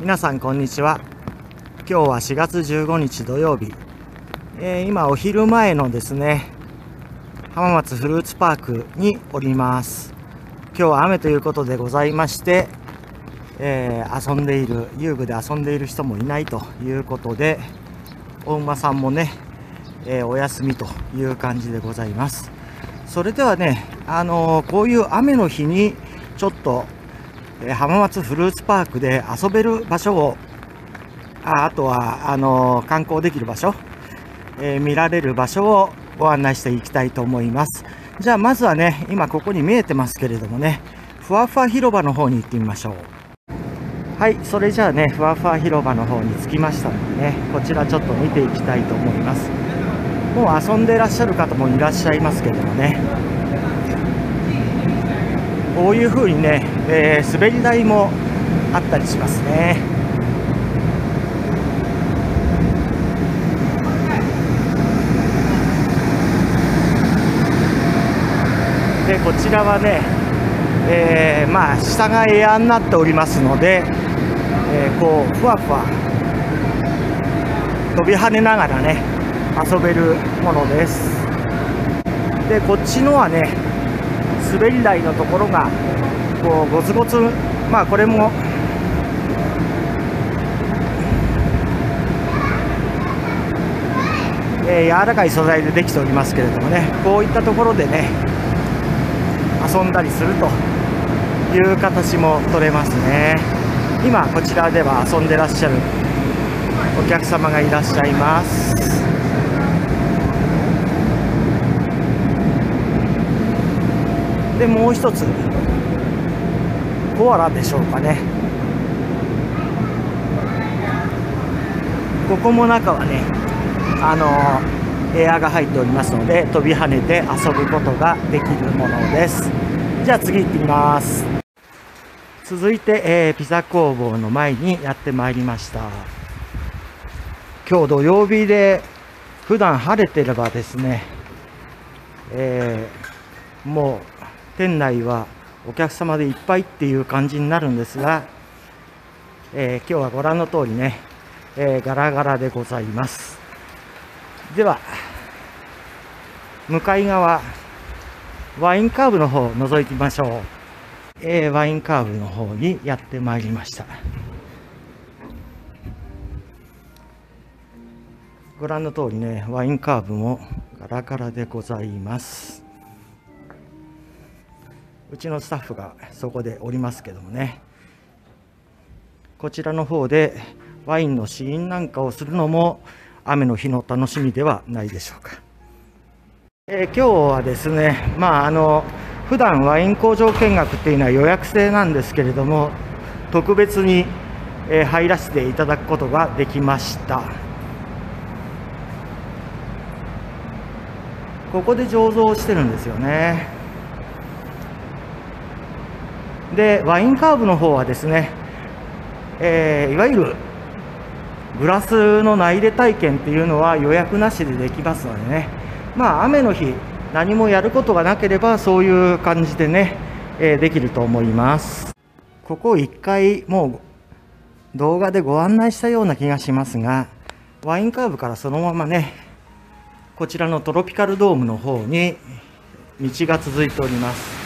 皆さんこんにちは。今日は4月15日土曜日、えー、今お昼前のですね浜松フルーツパークにおります。今日は雨ということでございまして、えー、遊んでいる遊具で遊んでいる人もいないということでお馬さんもね、えー、お休みという感じでございます。それではね、あのこういう雨の日にちょっと浜松フルーツパークで遊べる場所をああとはあの観光できる場所、えー、見られる場所をご案内していきたいと思います。じゃあまずはね今ここに見えてますけれどもねふわふわ広場の方に行ってみましょう。はいそれじゃあねふわふわ広場の方に着きましたのでねこちらちょっと見ていきたいと思います。もう遊んでらっしゃる方もいらっしゃいますけれどもねこういう風にね、えー、滑り台もあったりしますね。でこちらはね、えー、まあ下がエアになっておりますので、えー、こうふわふわ飛び跳ねながらね遊べるものです。でこっちのはね滑り台のところがこうゴツゴツまあこれもえー、柔らかい素材でできておりますけれどもねこういったところでね遊んだりするという形も取れますね。今こちらでは遊んでらっしゃるお客様がいらっしゃいます。でもう一つコアラでしょうかね。ここも中はねあのエアが入っておりますので飛び跳ねて遊ぶことができるものです。じゃあ次行ってみます。続いて、えー、ピザ工房の前にやってまいりました。今日土曜日で普段晴れてればですね、えー、もう店内はお客様でいっぱいっていう感じになるんですが、えー、今日はご覧の通りね、えー、ガラガラでございます。では向かい側ワインカーブの方を覗いてみましょう、えー、ワインカーブの方にやってまいりました。ご覧の通りねワインカーブもガラガラでございます。うちのスタッフがそこでおりますけどもね。こちらの方でワインの試飲なんかをするのも雨の日の楽しみではないでしょうか、えー、今日はですねまああの普段ワイン工場見学っていうのは予約制なんですけれども特別に入らせていただくことができました。ここで醸造してるんですよね。でワインカーブの方はですね、えー、いわゆるグラスの内入れ体験っていうのは予約なしでできますのでね。まあ雨の日何もやることがなければそういう感じでね、えー、できると思います。ここ1回もう動画でご案内したような気がしますがワインカーブからそのままねこちらのトロピカルドームの方に道が続いております。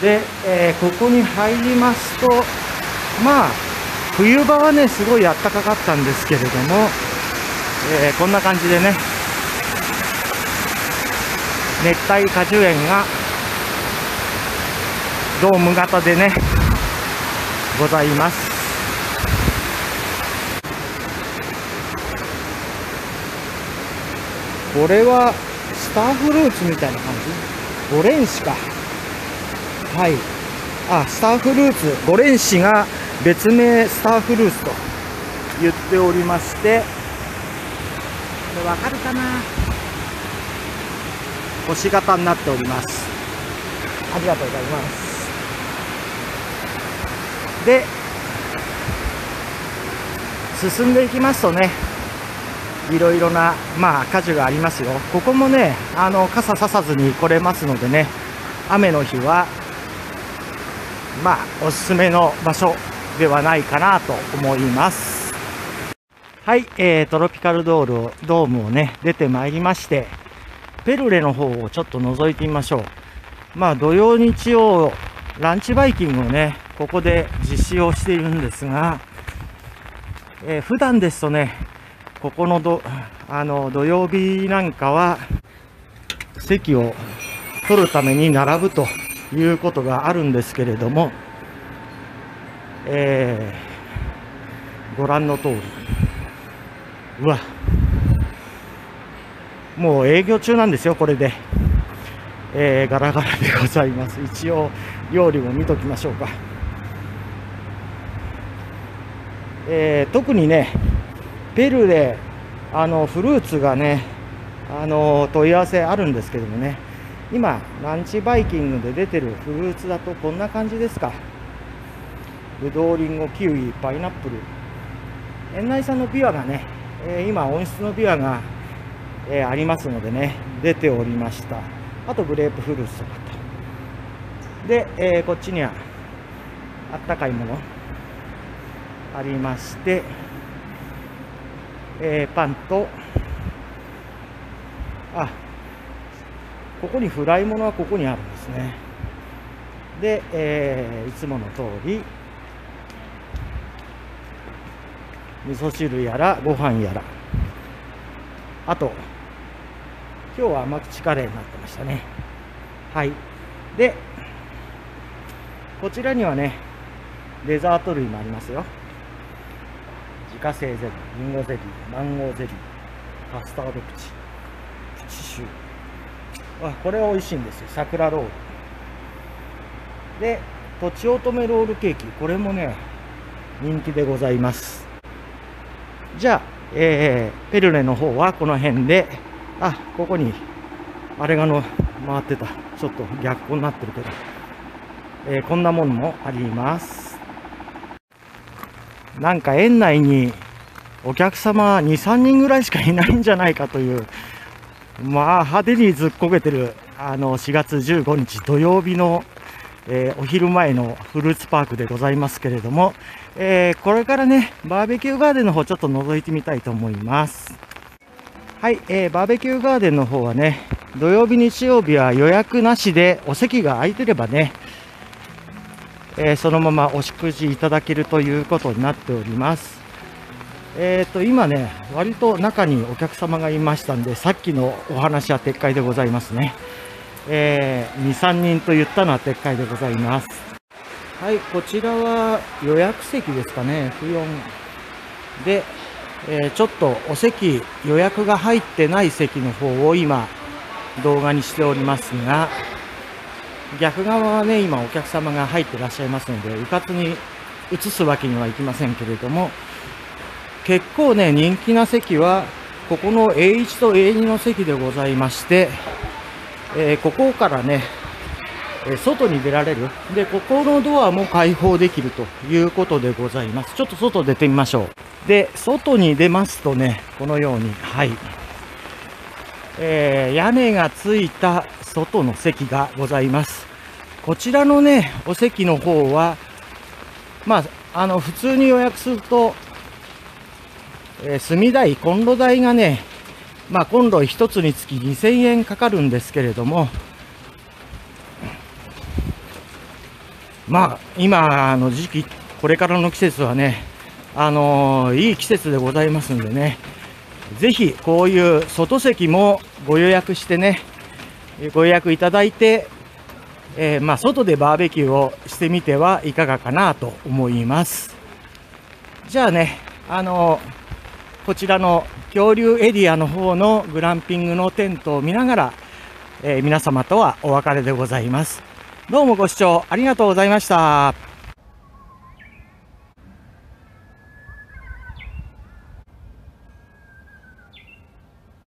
で、えー、ここに入りますとまあ冬場はねすごい暖かかったんですけれども、えー、こんな感じでね熱帯果樹園がドーム型でねございます。これはスターフルーツみたいな感じ？オレンジか。はい。あスターフルーツ。5連子が別名スターフルーツと。言っておりまして。これわかるかな？星型になっております。ありがとうございます。で進んでいきますとねいろいろなまあ果樹がありますよ。ここもねあの傘ささずに来れますのでね雨の日はまあおすすめの場所ではないかなと思います。はい、えー、トロピカルドールをドームをね、出てまいりまして、ペルレの方をちょっと覗いてみましょう。まあ、土曜、日曜、ランチバイキングをね、ここで実施をしているんですが、えー、普段ですとね、ここのど、あの、土曜日なんかは、席を取るために並ぶということがあるんですけれども、えー、ご覧の通り、うわ、もう営業中なんですよ、これで。えー、ガラガラでございます。一応、料理も見ときましょうか。えー、特にね、ペルーで、あの、フルーツがね、あの、問い合わせあるんですけどもね、今、ランチバイキングで出てるフルーツだとこんな感じですか。ぶどう、りんご、キウイ、パイナップル。園内産のビワがね、えー、今、温室のビワが、えー、ありますのでね、出ておりました。あと、グレープフルーツとかと。で、えー、こっちには、あったかいもの、ありまして、えー、パンと、あ、ここにフライものはここにあるんですね。で、えー、いつもの通り、味噌汁やらご飯やら、あと、今日は甘口カレーになってましたね。はい。で、こちらにはね、デザート類もありますよ。自家製ゼリー、リンゴゼリー、マンゴーゼリー、カスタードプチ、これは美味しいんですよ。桜ロール。で、とちおとめロールケーキ。これもね、人気でございます。じゃあ、えー、ペルレの方はこの辺で、あ、ここに、あれがの回ってた。ちょっと逆光になってるけど、えー、こんなものもあります。なんか園内にお客様2、3人ぐらいしかいないんじゃないかという、まあ派手にずっこけてる、あの、4月15日土曜日の、えー、お昼前のフルーツパークでございますけれども、えー、これからね、バーベキューガーデンの方ちょっと覗いてみたいと思います。はい、えー、バーベキューガーデンの方はね、土曜日、日曜日は予約なしでお席が空いてればね、え、そのままお食事いただけるということになっております。えっ、ー、と、今ね、割と中にお客様がいましたんで、さっきのお話は撤回でございますね。えー、2、3人と言ったのは撤回でございます。はい、こちらは予約席ですかね、不4で、えー、ちょっとお席予約が入ってない席の方を今動画にしておりますが、逆側はね、今お客様が入ってらっしゃいますので、うかつに移すわけにはいきませんけれども、結構ね、人気な席は、ここの A1 と A2 の席でございまして、えー、ここからね、え外に出られる。で、ここのドアも開放できるということでございます。ちょっと外出てみましょう。で、外に出ますとね、このように、はい。えー、屋根がついた外の席がございます。こちらのね、お席の方は、まあ、あの、普通に予約すると、えー、炭代、コンロ代がね、まあ、コンロ1つにつき2000円かかるんですけれども、まあ、今の時期、これからの季節はね、あのー、いい季節でございますんでね、ぜひこういう外席もご予約してね、ご予約いただいて、えー、まあ、外でバーベキューをしてみてはいかがかなと思います。じゃあね、あのー、こちらの恐竜エリアの方のグランピングのテントを見ながら、えー、皆様とはお別れでございます。どうもご視聴ありがとうございました。